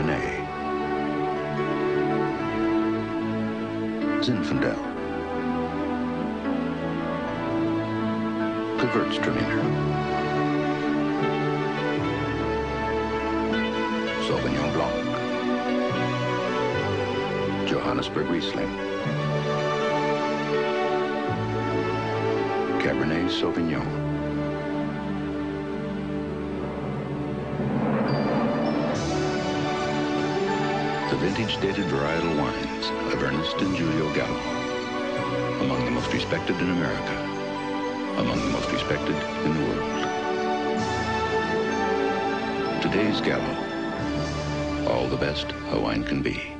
Danae. Zinfandel. Gewürztraminer. Sauvignon Blanc. Johannisberg Riesling. Cabernet Sauvignon. The vintage-dated varietal wines of Ernest and Julio Gallo. Among the most respected in America. Among the most respected in the world. Today's Gallo. All the best a wine can be.